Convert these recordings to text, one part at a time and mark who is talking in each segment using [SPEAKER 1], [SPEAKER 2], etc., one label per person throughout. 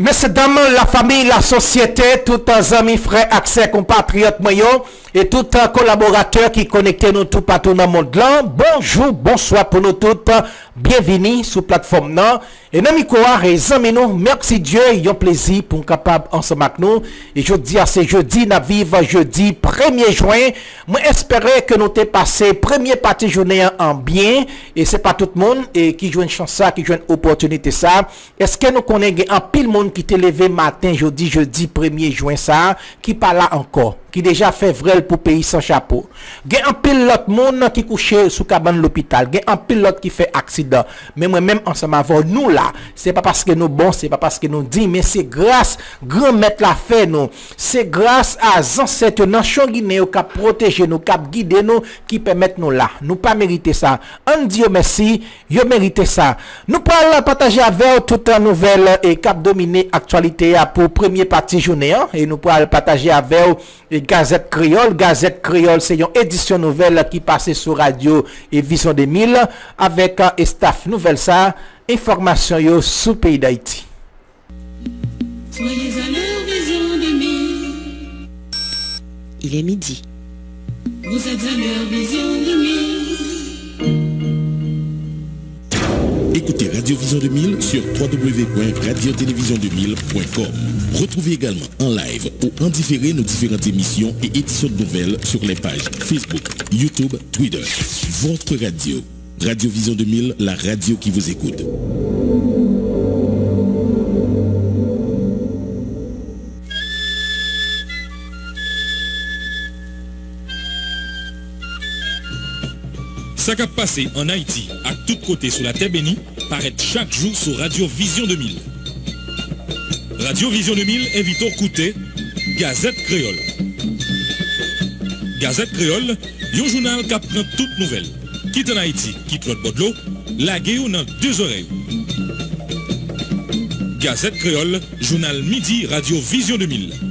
[SPEAKER 1] Messieurs, dames, la famille, la société, tout un ami, frère, accès, compatriote, moyen, et tout un collaborateur qui connectait nous tout partout dans le monde là. Bonjour, bonsoir pour nous tous. Bienvenue sur la plateforme là. Et dans Mikoa, nous, merci Dieu, il un plaisir pour nous capable ensemble avec nous. Et je dis à ce jeudi, nous vivons jeudi 1er juin. Moi, espérer que nous t'ai passé première partie journée en bien. Et c'est pas tout le monde et qui joue une chance ça, qui joue une opportunité ça. Est-ce que nous connaissons un pile monde qui t'est levé matin, jeudi, jeudi 1er juin ça, qui pas là encore? ki deja fe vrel pou peyi san chapo. Gen an pil lot moun nan ki kouche sou kaban l'opital. Gen an pil lot ki fe aksidan. Men mwen men ansama von nou la. Se pa paske nou bon, se pa paske nou di, men se grase, gran met la fe nou. Se grase a zanset yo nan chongine yo kap proteje nou, kap guide nou, ki pemet nou la. Nou pa merite sa. An di yo mersi, yo merite sa. Nou pral la pataje avel toutan nouvel e kap domine aktualite ya pou premye pati jounen. E nou pral pataje avel e avec Gazette Créole. Gazette Créole, c'est une édition nouvelle qui passe sur radio et Vision 2000 avec un staff nouvelle ça. Information yo sous pays d'Haïti.
[SPEAKER 2] Il est midi.
[SPEAKER 3] Vous êtes à l'heure Vision 2000.
[SPEAKER 4] Écoutez Radio Vision 2000 sur www.radiotélévision2000.com. Retrouvez également en live ou en différé nos différentes émissions et éditions de nouvelles sur les pages Facebook, YouTube, Twitter. Votre radio. Radio Vision 2000, la radio qui vous écoute.
[SPEAKER 5] Ça qui a passé en Haïti, à tous côtés sur la terre bénie, paraît chaque jour sur Radio Vision 2000. Radio Vision 2000 invite au écouter Gazette Créole. Gazette Créole, un journal qui prend toutes nouvelles. Quitte en Haïti, quitte l'autre bord de l'eau, dans deux oreilles. Gazette Créole, journal midi, Radio Vision 2000.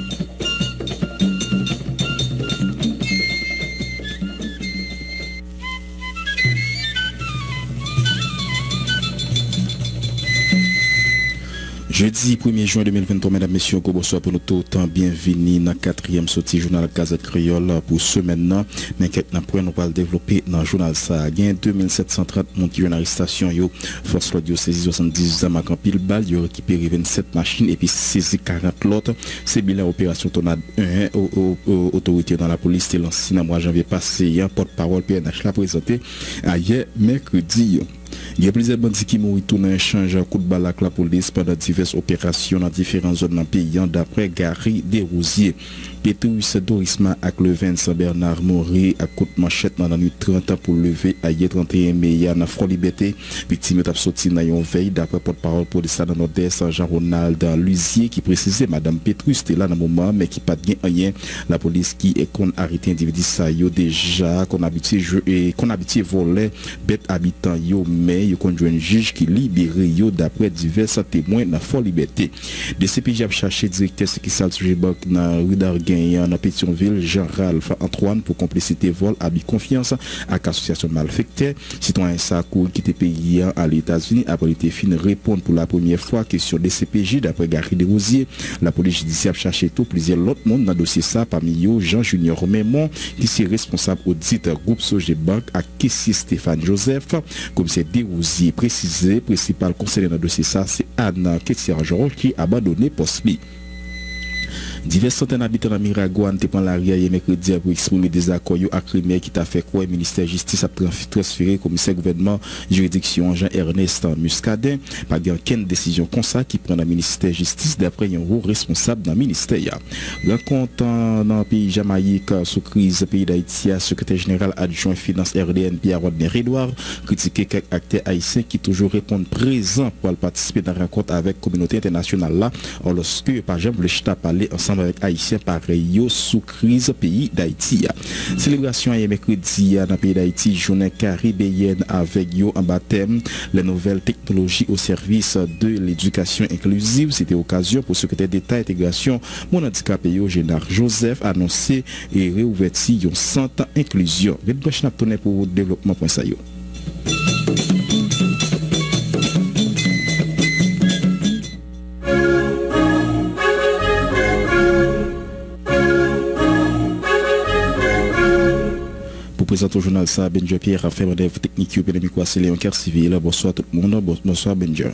[SPEAKER 4] Jeudi 1er juin 2023, mesdames, messieurs, bonsoir pour nous temps. Bienvenue dans le quatrième sortie journal Gazette Créole pour ce maintenant. Mais après, nous allons développer dans le journal ça. A 2730 montés en arrestation. Force l'audio saisi 70 armes à pile balle. Yo récupéré 27 machines et puis saisi 40 l'autre. C'est bilan opération Tornade 1 aux, autorités dans la police. C'était lancé dans le mois janvier passé. Un porte-parole PNH l'a présenté hier mercredi. Il y a plusieurs bandits qui tout dans un échange à coup de balle avec la police pendant diverses opérations dans différentes zones dans pays, d'après Gary Desrosiers. Petrus Dorisma avec le 20 Bernard à coup de manchette dans la nuit 30 pour lever à 31 mai à Front Liberté. Victime est sorti dans une veille d'après porte-parole pour le stade nord-est Jean-Ronald dans Lusier qui précisait Madame Petrus là dans le moment mais qui pas de rien. La police qui est qu'on arrêté individu ça yo déjà qu'on habitué et qu'on habitué voler bête habitant yo mais yo un juge qui libéré yo d'après divers témoins dans Fort Liberté. De CPJ a cherché directeur ce qui s'est dans rue d'Arguin dans Pétionville, Jean-Ralph Antoine pour complicité vol, habit confiance avec association malfectée. Citoyen Sakou qui était payé à l'États-Unis après été fin répondre pour la première fois question des CPJ d'après Gary Desrosiers. La police judiciaire a cherché tout plusieurs autres monde dans le dossier ça parmi eux Jean Junior Mémon qui est responsable audit groupe Soje Bank à Kessi Stéphane Joseph. Comme c'est Desrosiers précisé, principal conseiller dans le dossier ça c'est Anna Kessier-Jean qui a abandonné poste Divers centaines d'habitants de Miragouane ont pris la hier mercredi pour exprimer des accords à Crimée qui t'a fait quoi le ministère de Justice a transféré au commissaire gouvernement juridiction Jean-Ernest Muscadet. Pas aucune décision comme ça qui prend le ministère de Justice d'après un haut responsable dans le ministère. Rencontre dans le pays Jamaïque sous crise pays d'Haïti, secrétaire général adjoint finance RDN Pierre Rodner Edouard critiqué quelques acteurs haïtiens qui toujours répondent présents pour participer dans la rencontre avec la communauté internationale là, lorsque par exemple le parler ensemble avec Haïtiens pareil sous crise pays d'Haïti. Célébration hier mercredi dans le pays d'Haïti, journée caribéenne avec yo en baptême, les nouvelles technologies au service de l'éducation inclusive. C'était occasion pour le secrétaire d'État intégration mon handicapé Général Joseph annoncé et réouverti un centre inclusion. pour. Présente au journal ça, Benja Pierre a fait modèle technique, micro c'est Léon Civil. Bonsoir tout le monde, bonsoir Benja.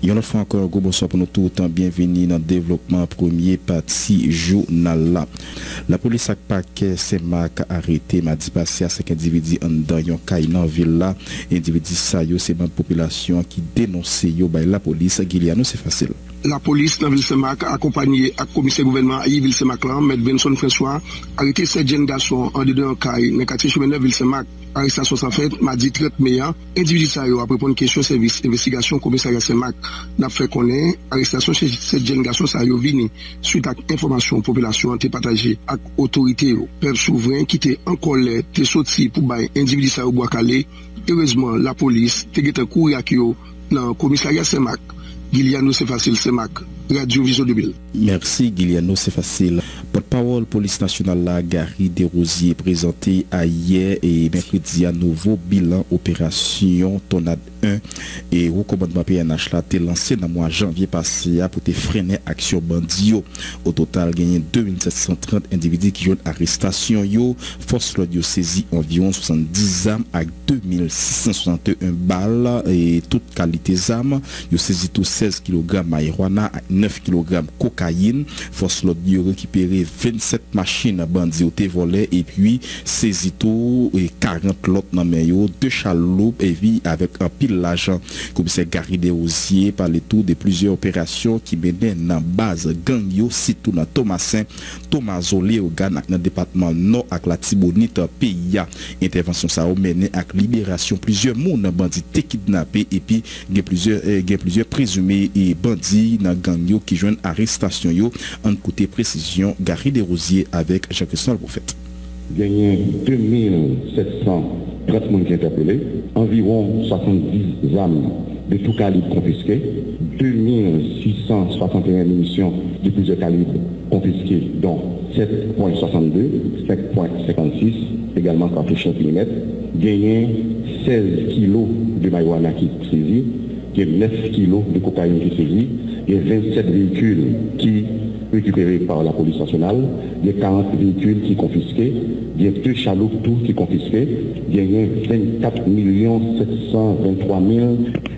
[SPEAKER 4] Yon fois encore un gros bonsoir pour nous tout autant bienvenue dans le développement premier parti journal. La police a paquet Semak arrêté mardi passé à 5 individus en dans dans ville là. Individu ça yo c'est une population qui dénonce yo by la police Guiliano c'est facile.
[SPEAKER 6] la polis nan Vilsemak akompanyi ak komise gouvenman ayi Vilsemak lan, Med Benson François, arete se jen gason an de de an kay nan katye choumen nan Vilsemak. Arrestasyon sa fèt, madi 30 meyan, individi sa yo aprepon kèsyon servis, investigasyon komisaryan semak. Na fè konen, arrestasyon se jen gason sa yo vini, suite ak informasyon populasyon te pataje ak otorite yo. Per souvren ki te ankole te soti pou bay individi sa yo bo akale, erezman la polis te gete kou yak yo nan komisaryan semak. Giliano Sefasil Semak. Radio Vision 2000.
[SPEAKER 4] Merci Guiliano, c'est facile. Porte-parole police nationale la Gary Desrosiers présenté hier et mercredi à nouveau bilan opération Tonade 1 et au commandement PNH là lancé dans le mois janvier passé pour te freiner action bandio. Au total, gagné 2730 individus qui ont arrestation yo. Force l'audio saisi environ 70 armes avec 2661 balles et toute qualité d'armes. Yo saisi tout 16 kg marijuana 9 kg cocaïne. Force l'autre récupéré 27 machines bandits au volé et puis saisi tout et 40 l'autres dans deux chaloupes et vie avec un pile l'argent. Commissaire Gary Desrosiers parlait tout de plusieurs opérations qui menaient dans base gang yo surtout dans Thomasin, Thomas Léogan dans le département nord avec la Tibonite pays. Intervention ça a mené à libération plusieurs monde bandits kidnappés et puis il y a plusieurs présumés et bandits dans gang qui joignent arrestation en côté précision Gary Desrosiers avec Jacques-Christophe Prophète.
[SPEAKER 7] Gagné 2700 personnes qui interpellées, environ 70 armes de tout calibre confisquées, 2661 munitions de plusieurs calibres confisquées, dont 7.62, 5.56, également cartouches mm, gagné 16 kilos de marijuana qui est saisi, il y a 9 kilos de cocaïne qui est saisi, il y a 27 véhicules qui récupérés par la police nationale, il y a 40 véhicules qui sont confisqués, il y a deux chaloupes tout qui sont confisqués, il y a 24 723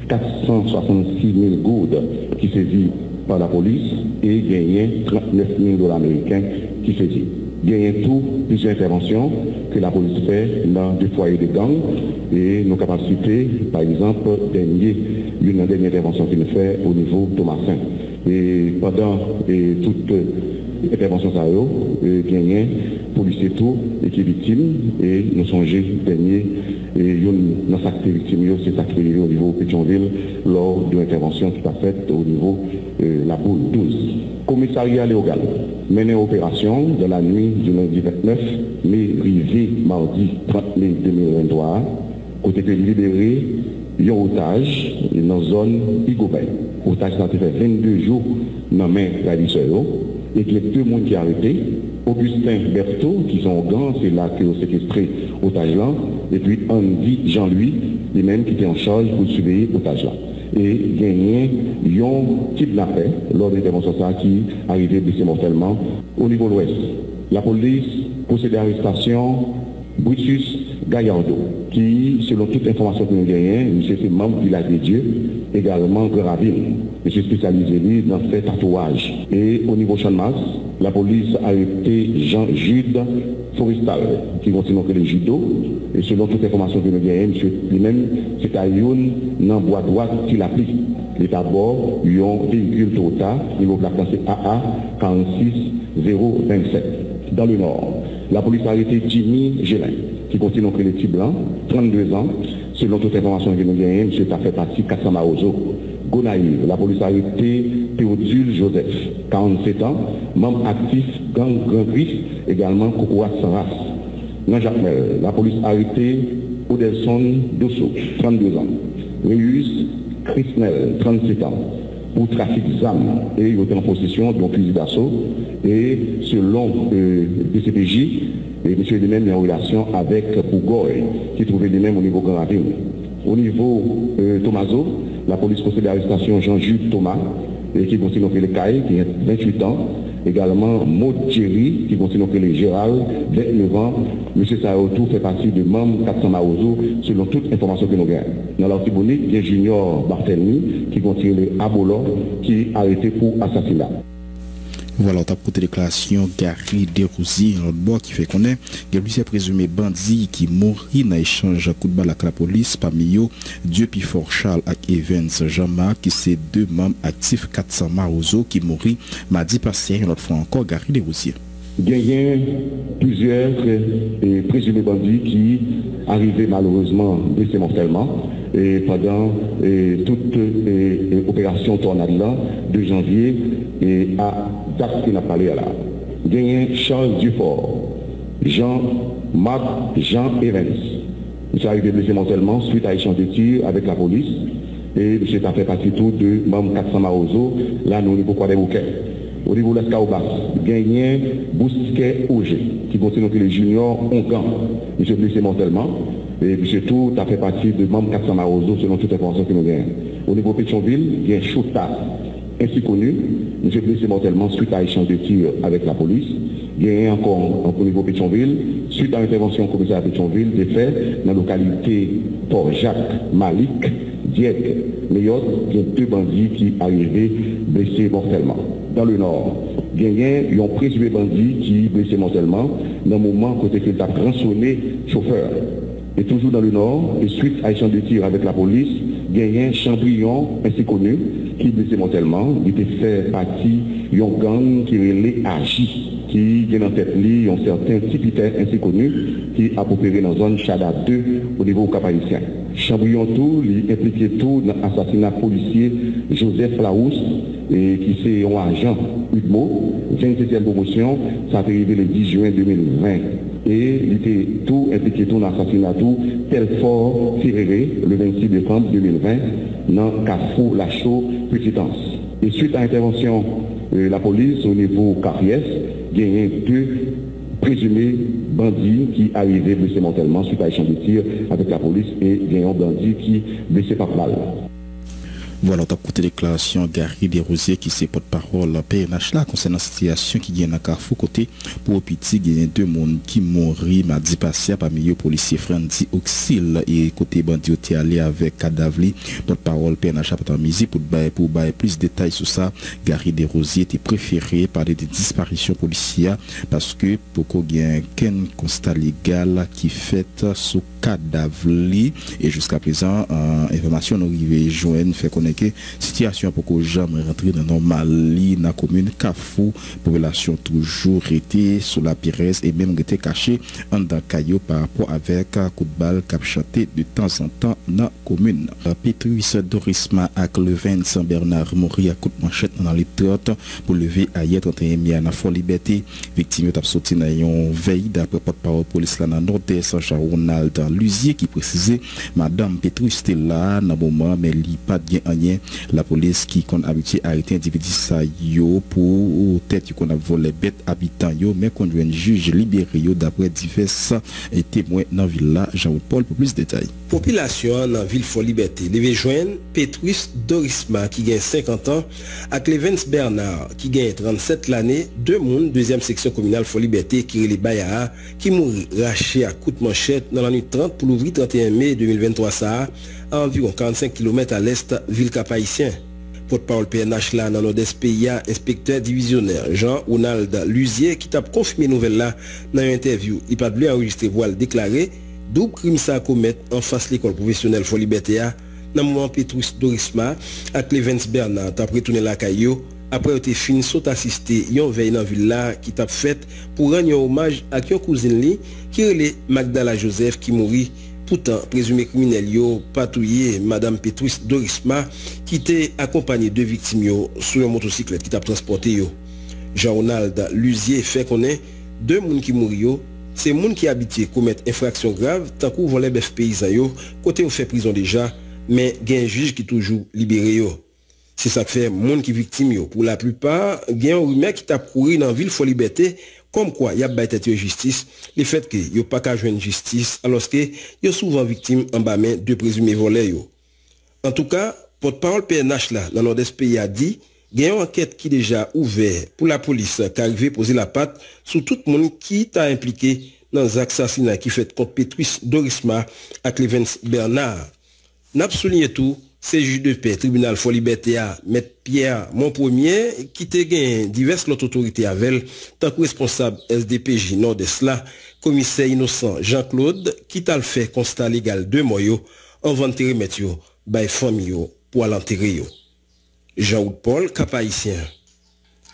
[SPEAKER 7] 466 000 gouttes qui saisies par la police et il y a 39 000 dollars américains qui saisies. Il y a tout plusieurs interventions que la police fait dans des foyers de gang et nos capacités, par exemple, dernier, une dernière intervention qu'il fait au niveau Thomasin. Et pendant et toute intervention ça y gagné policier tout et qui est victime et nous songeons dernier et dans cette victime c'est au niveau Pétionville lors de l'intervention qui a faite au niveau de la boule 12. Commissariat Léogal mené opération dans la nuit du lundi 29 mai rivé mardi 30 mai 2023 côté de libéré un otage dans la zone Igobay. Otage ça fait 22 jours dans la main de et que les deux monde qui arrêté, Augustin Berthaud, qui sont au gang, c'est là que séquestré otage là, et puis Andy Jean-Louis, les mêmes qui étaient en charge pour surveiller otage là. Et gagné un type paix lors de l'intervention qui arrivait blessé mortellement au niveau de l'ouest. La police procède à l'arrestation Brutus Gaillardo, qui, selon toute information que nous avons, monsieur c'est membre du Village des Dieux, également Graville. Monsieur spécialisé dans ces tatouages. Et au niveau masse, la police a arrêté Jean-Jude Forestal, qui continue que le judo. Et selon toute information que nous avons, monsieur lui-même, c'est à Youn, dans bois droit, qu'il applique. L'État bord, un véhicule Toyota, niveau plaque AA 46027. Dans le nord, la police a arrêté Jimmy Gélin qui continue que les petits blancs, 32 ans, selon toute information que nous avons, monsieur a fait partie Kassama Gonaïve, la police a arrêté Théodule Joseph, 47 ans, membre actif gang Grand Gris, également Kokoa Saras. Dans Jacques la police a arrêté Odelson Dosso, 32 ans. Réus Chrisnel, 37 ans, pour trafic d'armes et il était en possession d'un fusil d'assaut. Et selon le euh, DCPJ, et monsieur lui-même est en relation avec Pougoy, qui trouvait lui-même au niveau Grand Au niveau euh, Tomaso, la police procède à l'arrestation Jean-Jules Thomas, qui continue le CAI, qui a 28 ans, également Maud Thierry, qui continue les Gérald, 29 ans. M. Saotou fait partie de membres 400 Maozo, selon toute information que nous avons. Dans l'artibonite, il y a Junior Barthélemy, qui continue les Abolo, qui est arrêté pour assassinat.
[SPEAKER 4] Voilà, on t'a côté déclaration Gary Desrosiers, un bois qui fait qu'on est, plusieurs présumé bandit qui mourit dans échange coup de balle avec la police. Parmi eux, Dieu Fort Charles et Evans Jean-Marc, qui c'est deux membres actifs 400 Marozo qui mourit mardi passé, une autre fois encore Gary Desrosiers.
[SPEAKER 7] Il y a plusieurs euh, présumés bandits qui arrivaient malheureusement blessés mortellement. Et pendant et, toute opération tornade là, de janvier et à date qu'il a parlé là. A Charles Dufort, Jean-Marc Jean Evans. Il s'est arrivé blessé mortellement suite à échange de tir avec la police. Et M. a fait partie tout de membre 400 Marozo, là nous au niveau des bouquets. Au niveau de l'Escaobas, gagné Bousquet Auger, qui continue que les juniors ont gant. M. blessé mortellement. Et puis surtout, as fait partie de membre 400 Marozo selon toute information que nous avons. Au niveau de Pétionville, il y a Chouta, ainsi connu, M. blessé mortellement suite à échange de tir avec la police. Il y a encore au niveau Pétionville, suite à l'intervention commissaire à Pétionville, des faits dans la localité Port-Jacques, Malik, Dieppe, Mayotte, il y a deux bandits qui arrivaient blessés mortellement. Dans le nord, il y a un présumé bandit qui blessé mortellement dans le moment côté qu'il a rançonné chauffeur. Et toujours dans le nord, et suite à échange de tir avec la police, il y a un Chambrion ainsi connu qui blessé mortellement. Il était fait partie d'un gang qui relait Agi, qui est en tête li, un certain tipitaire ainsi connu qui a opéré dans la zone Chada 2 au niveau cap haïtien. Chambrion tout, il impliqué tout dans l'assassinat policier Joseph Larousse, et qui c'est un agent UDMO, 27e promotion, ça a arrivé le 10 juin 2020 et il était tout impliqué dans l'assassinat tout Telfort Ferré le 26 décembre 2020 dans Carrefour Lachaud Petitance. Et suite à l'intervention de la police au niveau Carriès, il y a deux présumés bandits qui arrivaient blessés mortellement suite à l'échange de tir avec la police et il y a un bandit qui blessé par balle.
[SPEAKER 4] Voilà, on a écouté déclaration Gary Desrosiers qui c'est porte-parole PNH là concernant la situation qui vient à Carrefour côté pour petit il y a deux personnes qui mourent mardi passé parmi eux policier Frandy Auxil. Et côté bandit allé avec Cadavli porte-parole PNH à musique pour pour bailler plus de détails sur ça. Gary Desrosiers était préféré parler des disparitions policières parce que pour qu'il y ait un constat légal qui fait sous Cadavli et jusqu'à présent euh, information arrivée joindre fait connaître que situation pour que jamais rentrer dans normal dans la commune Kafou population toujours été sous la Pires et même été cachée en dans caillou par rapport avec coup de balle cap chanté de temps en temps dans la commune. Petrus Dorisma avec le 20 Saint Bernard mourir à coup de manchette dans les trottes pour lever à 31 mai à Fort Liberté. Victime est sorti dans une veille d'après porte-parole police là dans nord-est Jean-Ronald Lusier qui précisait madame Petrus était là dans moment mais il pas bien la police qui a habitué à arrêter individu ça yo pour tête qu'on a volé bête habitant yo mais qu'on un juge libéré d'après divers témoins dans la ville Jean-Paul pour plus de détails.
[SPEAKER 8] Population dans ville Fort Liberté. Devait joindre Petrus Dorisma qui gagne 50 ans avec Levens Bernard qui gagne 37 l'année. Deux mondes deuxième section communale Fort Liberté qui est les qui mourit raché à coup de manchette dans la nuit 30 pour l'ouvrir 31 mai 2023 ça environ 45 km à l'est ville cap-haïtien. Porte-parole PNH là dans l'Odès PIA, inspecteur divisionnaire Jean-Ronald Lusier qui t'a confirmé nouvelle là dans une interview. Il pas de enregistré voile déclaré double crime ça à commettre en face l'école professionnelle Fort Liberté dans le moment Petrus Dorisma avec Clevens Bernard t'a retourné la caillou après avoir fini saut assisté yon veille dans ville là qui t'a fait pour rendre hommage à une cousine qui est Magdala Joseph qui mourit Pourtant, présumé criminel yo patrouillé Madame Petrus Dorisma qui était accompagné de victimes sur une motocyclette qui t'a transporté. Jean-Ronald Lusier fait connaître deux personnes qui mourent c'est gens qui habitent commettre infraction grave tant qu'on voler bœuf paysan yo côté on fait prison déjà mais un juge qui toujours libéré. C'est ça que fait monde qui victime yo. Pour la plupart, a un qui t'a couru dans la ville Fort Liberté comme quoi, il y a de justice, le fait que n'y a pas qu'à joindre justice, alors que y a souvent victime en bas main de présumés volés. En tout cas, porte-parole PNH là, dans notre pays a dit, il y a une enquête qui est déjà ouverte pour la police qui a à poser la patte sur tout le monde qui est impliqué dans l'assassinat qui fait contre Petrus Dorisma avec Levens Bernard. N'a souligné tout CJ2P, Tribunal for Liberté Pierre Montpremier, qui te gagne diverses autres autorités avec, tant que responsable SDPJ nord de cela, commissaire innocent Jean-Claude, qui t'a fait constat légal de moyo, en vente remettre, by famille, pour l'enterrer. Jean-Paul, capaïtien.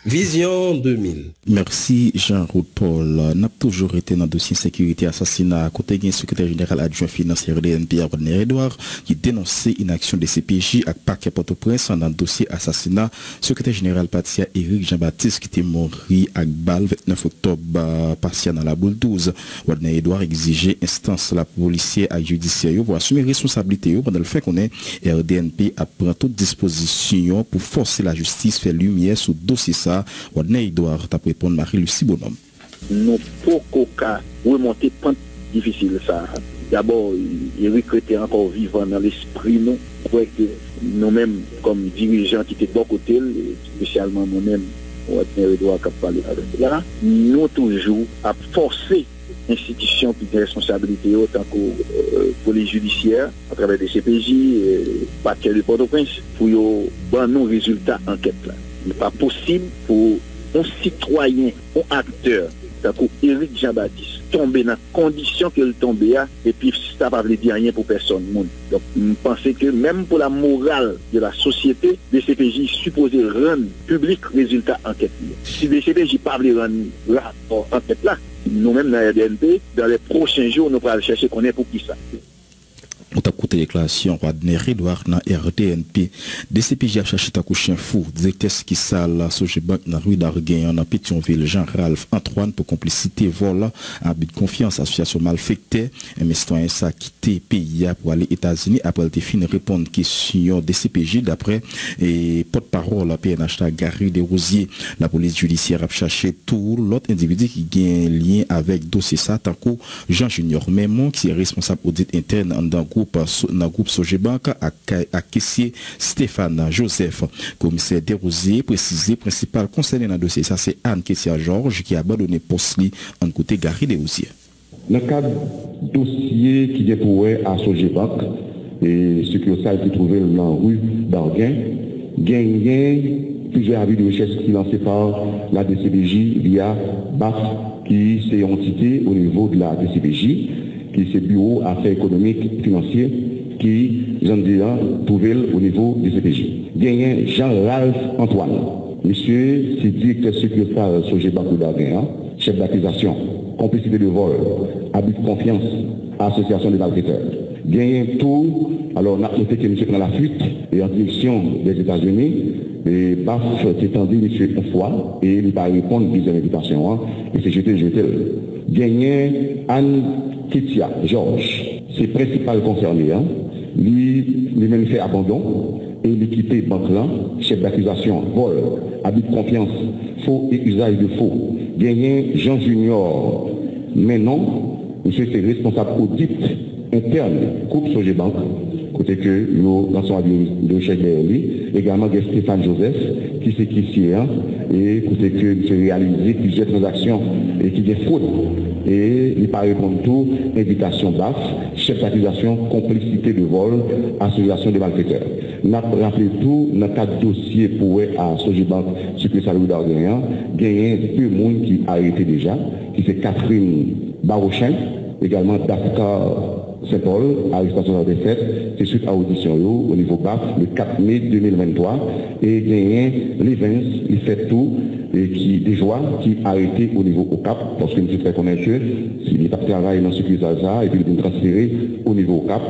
[SPEAKER 8] Vision 2000.
[SPEAKER 4] Merci Jean-Roux Paul. N'a toujours été dans le dossier sécurité assassinat à côté du secrétaire général adjoint financier DNP Rodner Edouard qui dénonçait une action de CPJ à Parquet Port-au-Prince dans le dossier assassinat. Secrétaire général Patia Eric Jean-Baptiste qui était mort à balle 29 octobre patient dans la boule 12. Rodner Edouard exigeait instance la policière et judiciaire pour assumer responsabilité pendant le fait qu'on est RDNP a pris toute disposition pour forcer la justice faire lumière sur dossier ça Wadne Edouard t'a répondre Marie-Lucie Bonhomme.
[SPEAKER 9] Nous pouvons remonter pente difficile ça. D'abord, Eric était encore vivant dans l'esprit, nous. que nous-mêmes, comme dirigeants qui étaient de bon côté, spécialement moi-même, Wadne Edouard qui a parlé avec là, nous toujours à forcer institutions qui ont responsabilité autant que euh, pour les judiciaires à travers des CPJ, et parquet de Port-au-Prince, pour bon nos résultats enquête là. Nè pa posib pou an sitwayen, an akteur, takou Eric Jean-Baptiste, tombe nan kondisyon ke l tombe ya, epi sa pa vle di anyen pou person moun. Donk, m'pense ke mèm pou la moral de la sosyete, DCPJ suppose ren publik rezultat anket li. Si DCPJ pa vle ren anket la, nou mèm nan RDNP, dan le prochen jour nou pa al chache konen pou ki sa.
[SPEAKER 4] On t'a coûté déclaration Wadner Edouard dans RDNP. DCPJ a cherché ta coucher fou. Directeur qui sale Sogebank dans rue d'Arguin dans Pétionville, Jean-Ralph Antoine pour complicité vol à but de confiance association malfectée. Un citoyen ça quitté pays pour aller aux États-Unis après le fin répondre question DCPJ d'après et porte-parole PNH Gary Desrosiers. La police judiciaire a cherché tout l'autre individu qui un lien avec dossier ça Jean Junior Memon qui est responsable audit interne dans le groupe dans groupe Sogebank à caissier Stéphane Joseph. Commissaire Desrosiers précisé principal concerné dans le dossier. Ça, c'est Anne Kessia Georges qui a abandonné poste en côté Gary Desrosiers.
[SPEAKER 7] Le cadre dossier qui est pour à Sogebank, et ce que ça a été trouvé dans la rue d'Arguin, gagné plusieurs avis de recherche qui lancés par la DCBJ via BAF, qui c'est entité au niveau de la DCBJ qui est le bureau affaires économiques financiers, qui, j'en dis trouvé au niveau du CPJ. Gagné Jean-Ralph Antoine. Monsieur, c'est directeur secrétaire Soje Bakoudaguin, chef d'accusation, complicité de vol, abus de confiance, association de malfaiteurs. Gagné tout, alors on a noté que monsieur dans la fuite et en direction des États-Unis, et BAF tendu monsieur une fois et il va répondre à plusieurs invitations, hein, et c'est jeté, jeté. Gagné Anne Kitia, Georges, c'est principal concerné. Hein. Lui, lui-même fait abandon et il est quitté banque là, chef d'accusation, vol, abus de confiance, faux et usage de faux. Gagné Jean Junior, mais non, monsieur c'est responsable audit interne, groupe Sogebank, côté que nous lançons à recherche lui, également Stéphane Joseph, qui c'est qui hein, et côté que nous réalisé plusieurs transactions et qui des fraude. Et il pas répondre tout, invitation BAF, chef d'accusation, complicité de vol, association de malfaiteurs. Nous avons rappelé tout, dans quatre dossiers pour à Sojibank, succursale d'Arguin, il y a peu de monde qui a arrêté déjà, qui c'est Catherine Barochin, également Dafka Saint-Paul, arrestation de faite, c'est suite à audition au niveau BAF le 4 mai 2023. Et gagné l'Evans, il fait tout, et qui, des joies, qui arrêté au niveau au CAP, parce que nous sommes très convaincus, s'il est travail dans ce qui et puis il est transféré au niveau au CAP,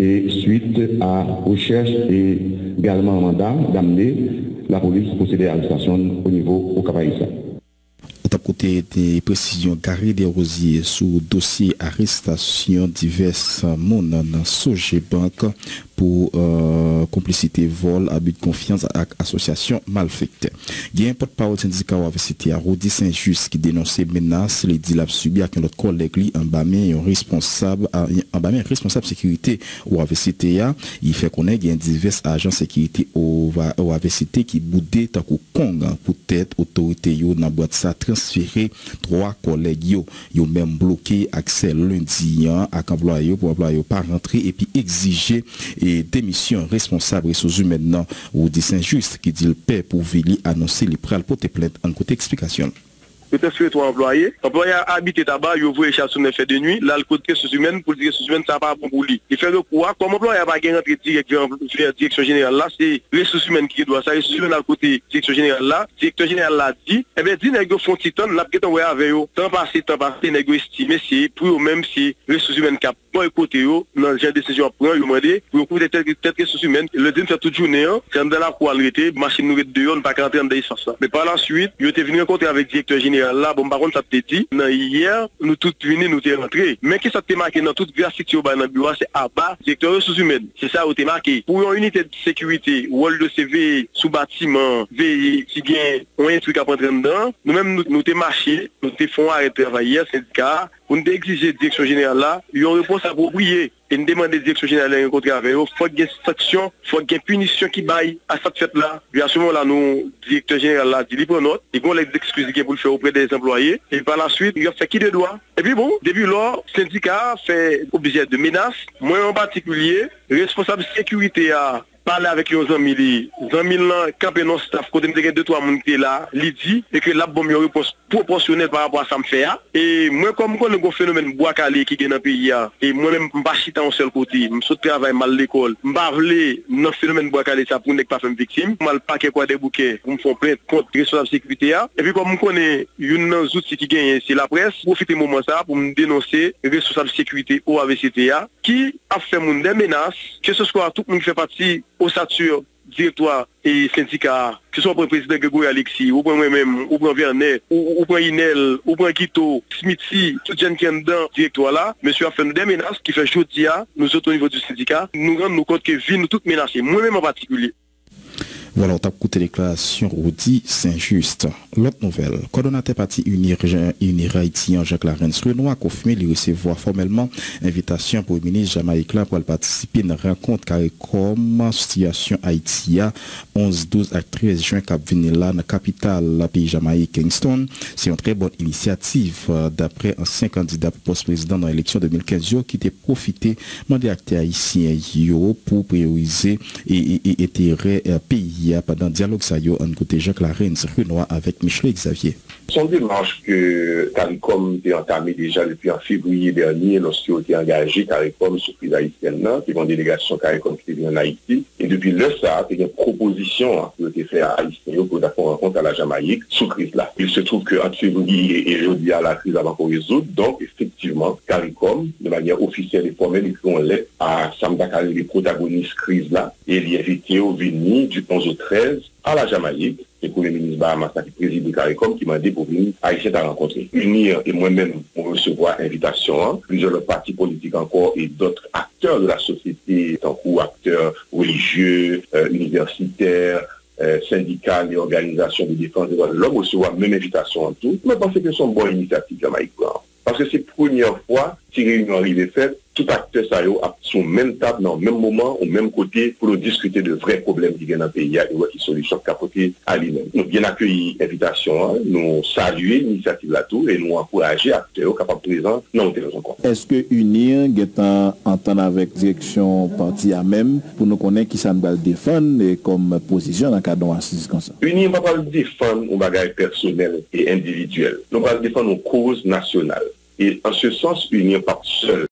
[SPEAKER 7] et suite à recherche et également mandat d'amener la police procéder à l'arrestation au niveau au CAP
[SPEAKER 4] côté des précisions Gary Desrosiers sous dossier arrestation diverses. Monde dans Soje Bank pour euh, complicité vol, abus de confiance avec association mal faite. Il y a un porte-parole syndicat université à Rodi Saint-Just qui dénonçait menaces, les dilapes subis avec notre collègue en bamé un responsable, en responsable sécurité ou université il fait connaître qu'il y a divers agents sécurité au université qui boudé tant Kong pour tête autorité yo dans boîte ça transférer trois collègues yo yo même bloqué accès lundi à employé pour employé pas rentrer et puis exiger et démission responsable ressources humaines ou dit Saint-Just qui dit le père pour Vili annoncer les prêts pour te plainte en côté explication.
[SPEAKER 10] Peut-être que trois employés. Employé a habité là-bas, il ouvre les chasses sur fait de nuit. Là, le côté ressources humaines, pour dire ressources humaines, ça pas bon pour lui. Il fait le quoi? Comme employé pas directement vers direction générale là, c'est ressources humaines qui doit ça. Ressources humaines à côté direction générale là. Directeur général l'a dit. Eh bien, dit, nègre font titan, là, peut-être ouais avec eux. Temps passé, temps passé, nègre estimé, c'est pour eux même si ressources humaines cap côté eux, dans le décision à prendre, ils m'ont dit, pour couvrir telle ressources humaines, le दिन fait toute journée, c'est dans la cour, machine nous de on pas rentrer dans ça. Mais par la suite, ils étaient venus rencontrer avec le directeur général là, bon, par contre, ça te dit, hier, nous tous venus, nous sommes rentrés. Mais qui ça te marqué dans toute bas dans le bureau, c'est à bas, directeur ressources humaines. C'est ça, où t'es marqué. Pour une unité de sécurité, wall de CV, sous bâtiment, veiller, si bien, on a un truc à prendre dedans, nous-mêmes, nous, nous t'es marché, nous t'es font arrêter travailler, syndicat, nous exiger la direction générale là, a une réponse appropriée. Et nous demandons la direction générale de rencontrer avec eux. Il faut qu'il y ait sanction, il faut qu'il y ait punition qui baille à cette fête-là. Puis à ce moment-là, nous, directeur général dit libre note, et qu'on les excuses pour le faire auprès des employés. Et par la suite, il a fait qui de droit? Et puis bon, depuis lors, le syndicat fait obligé de menaces. Moi en particulier, responsable sécurité à parler avec les amis, les amis là, camper nos staff, côté de deux, trois qui là, il dit, et que la bombe réponse proportionnelle par rapport à ça me fait. Et moi, comme a un phénomène bois calé qui est dans le pays, et moi-même, je ne suis pas un seul côté, je travaille mal l'école, je ne dans phénomène bois calé ça pour ne pas faire une victime, je ne pas quoi des bouquets pour me faire plainte contre responsable sécurité. Et puis, comme on connaît une outils qui gagne, c'est la presse, profiter de moment ça pour me dénoncer responsable sécurité au AVCTA, qui a fait des menaces, que ce soit tout le monde fait partie osature directoire et syndicat, que ce soit pour le président Grégory Alexis, ou pour moi-même, ou pour Vernet, ou, pour Inel, ou pour Guito, Smithy, tout gens qui est dans directoire là, monsieur a fait des menaces qui fait jeudi nous autres au niveau du syndicat, nous rendons compte que vie nous toutes menacées, moi-même en particulier.
[SPEAKER 4] Voilà, on t'a écouté déclaration Rodi Saint-Just. L'autre nouvelle, coordonnateur parti Unir, Haïtien Jacques Larens Renoir a confirmé lui recevoir formellement invitation pour le ministre Jamaïque pour participer à une rencontre CARICOM situation Haïtia 11-12 à 13 juin cap dans la capitale la pays Jamaïque Kingston. C'est une très bonne initiative euh, d'après ancien candidat pour poste président dans l'élection 2015 qui était profité acteurs haïtiens pour prioriser et, et, et, pays pendant dialogue ça yo en côté Jacques Larens Renoir avec Michel Xavier.
[SPEAKER 11] Son démarche que CARICOM a entamé déjà depuis en février dernier lorsqu'il a été engagé CARICOM sur prise haïtienne, qui est une délégation CARICOM qui est en Haïti. Et depuis le ça, il y a une proposition hein, qui a été faite à Haïtien pour faire rencontre à la Jamaïque sous crise là. Il se trouve qu'entre février et aujourd'hui, la crise avant qu'on résoudre. Donc, effectivement, CARICOM, de manière officielle et formelle, écrit une à Samda les protagonistes crise là, et il est invité au Vini du 11 au 13 à la Jamaïque le ministre Bahamas qui préside CARICOM qui m'a dit pour venir à essayer de rencontrer. Unir et moi-même pour recevoir invitation, hein. plusieurs partis politiques encore et d'autres acteurs de la société, tant acteurs religieux, euh, universitaires, euh, syndicales et organisations de défense des droits de l'homme recevoir même invitation en tout. Mais je pense que c'est une bonne initiative Jamaïque. Parce que c'est la première fois que réunion arrive faite tout akte sa yo ap sou menm tab nan menm mouman ou menm kote pou nou diskute de vre problem ki gen nan peyi a, yo wè ki solisyon kapote a li men. Nou gen akyeyi evitasyon, nou salye inisiativ la tou, e nou anpouraje akte yo kapap prezant
[SPEAKER 12] nan ou telezon kon. Eske unir getan antan avèk direksyon parti a menm pou nou konen ki san bal defan e kom posisyon nan kadon asis kon sa?
[SPEAKER 11] Unir pa pal defan ou bagay personel e individuel. Nou pal defan ou kouz nasyonal. Et en ce sens, unir par seul.